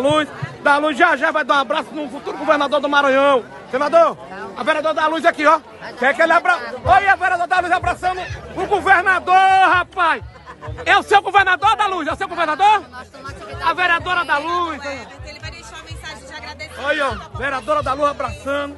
Luz, da Luz já já vai dar um abraço no futuro governador do Maranhão. Senador, a vereadora da Luz aqui, ó. Quer que ele abra... Olha a vereadora da Luz abraçando o governador, rapaz. É o seu governador da Luz? É o seu governador? A vereadora da Luz. Ele vai deixar uma mensagem de agradecimento. Olha, vereadora da Luz abraçando.